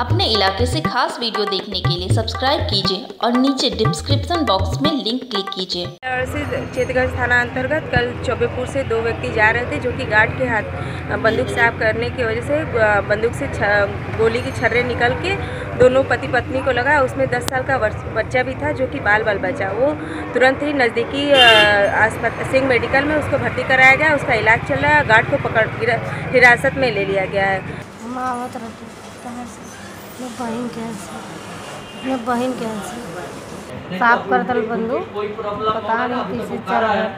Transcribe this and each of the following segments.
अपने इलाके से खास वीडियो देखने के लिए सब्सक्राइब कीजिए और नीचे डिस्क्रिप्शन बॉक्स में लिंक क्लिक कीजिए। से चेतगंज थाना अंतर्गत कल चौबेपुर से दो व्यक्ति जा रहे थे जो कि गार्ड के हाथ बंदूक साफ़ करने की वजह से बंदूक से गोली की छर्रे निकल के दोनों पति पत्नी को लगा। उसमें 10 साल का बच्चा भी था जो कि बाल बाल बचा। वो तुरंत ही नज़दीकी अस्पताल सिंह मेडिकल में उसको भर्ती कराया गया। उसका इलाज चल रहा है। गार्ड को पकड़ हिरासत में ले लिया गया है। बहन के यहाँ बहन के साफ़ कर दल बंदूक पता नहीं किसी चल गया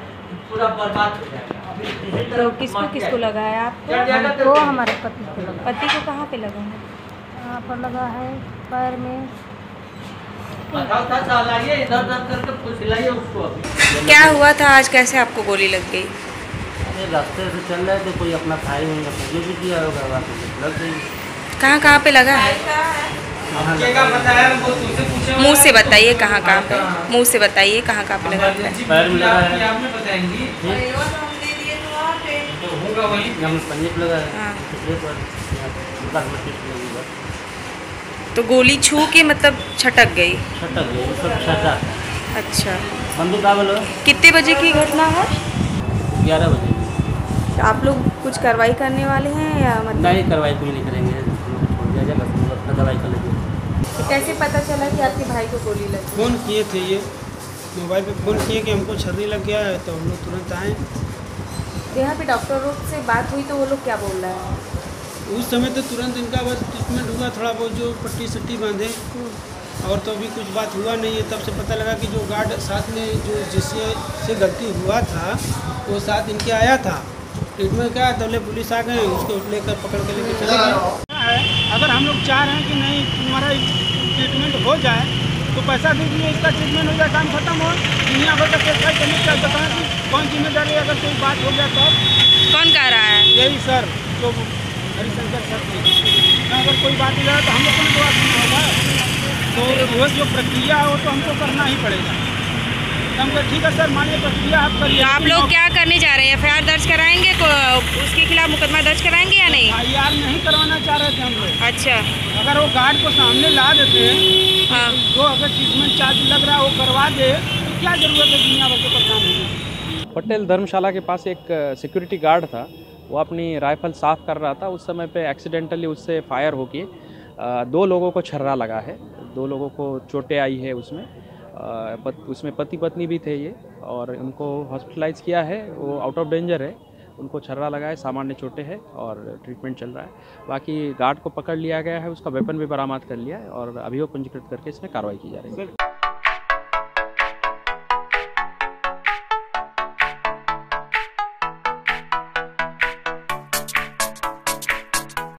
तो किसको किसको लगा है आपको हमको हमारे पति को लगा पति को कहाँ पे लगा है यहाँ पर लगा है पैर में। क्या हुआ था? आज कैसे आपको गोली लग गई? अरे रास्ते से चल रहे थे कोई अपना फायरिंग अपना जो भी किया होगा लग गई। कहाँ कहाँ पे लगा? है मुँह से बताइए कहाँ कहाँ पे? मुँह से बताइए कहाँ कहाँ पे लगा है। है। है। तो गोली छू के मतलब छटक गई? छटक गई अच्छा। बंदूक बोलो कितने बजे की घटना है? ग्यारह बजे। आप लोग कुछ कार्रवाई करने वाले हैं या मतलब नहीं कार्रवाई कोई नहीं करेंगे। अपना दवाई कर लेंगे। तो कैसे पता चला कि आपके भाई को गोली लगी फ़ोन किए थे ये मोबाइल पे फ़ोन किए कि हमको छर्री लग गया है तो हम लोग तुरंत आए। तो यहाँ पे डॉक्टरों से बात हुई तो वो लोग क्या बोल रहे हैं? उस समय तो तुरंत इनका बस ट्रीटमेंट हुआ थोड़ा बहुत जो पट्टी सट्टी बांधे। और तो अभी कुछ बात हुआ नहीं है तब से पता लगा कि जो गार्ड साथ में जो जिससे से गलती हुआ था वो साथ इनके आया था। ट्रीटमेंट क्या तब ले पुलिस आ गए उसको लेकर पकड़ के लेकर चले गए। अगर हम लोग चाह रहे हैं कि नहीं तुम्हारा ट्रीटमेंट हो जाए तो पैसा दे दिए इसका ट्रीटमेंट हो जाए काम खत्म हो। दुनिया भर का फ़ाइल करने का बताएँ कि कौन ज़िम्मेदारी अगर कोई बात हो गया तब कौन कह रहा है? यही सर जो हरिशंकर सर अगर कोई बात हो जाए तो हम लोग को देना होगा। तो वो जो प्रक्रिया है वो तो हमको करना ही पड़ेगा। तो हम कहे, ठीक है सर मानिए प्रक्रिया आप करिए। तो आप लोग क्या करने जा रहे हैं? एफ़ दर्ज कराएँगे? को उसके खिलाफ मुकदमा दर्ज कराएँगे या नहीं? आई नहीं करवाना चाह रहे थे हम लोग। अच्छा। अगर वो गार्ड को सामने ला देते हाँ। जो अगर ट्रीटमेंट चार्ज लग रहा है वो करवा दे तो क्या ज़रूरत है दुनिया भर के परेशान होने की? पटेल धर्मशाला के पास एक सिक्योरिटी गार्ड था। वो अपनी राइफल साफ़ कर रहा था। उस समय पे एक्सीडेंटली उससे फायर होके दो लोगों को छर्रा लगा है। दो लोगों को चोटें आई है उसमें। पत, उसमें पति पत्नी भी थे ये और उनको हॉस्पिटलाइज किया है वो आउट ऑफ़ डेंजर है उनको छर्रा लगा है सामान्य छोटे हैं और ट्रीटमेंट चल रहा है। बाकी गार्ड को पकड़ लिया गया है उसका वेपन भी बरामद कर लिया है और अभियोग पंजीकृत करके इसमें कार्रवाई की जा रही है।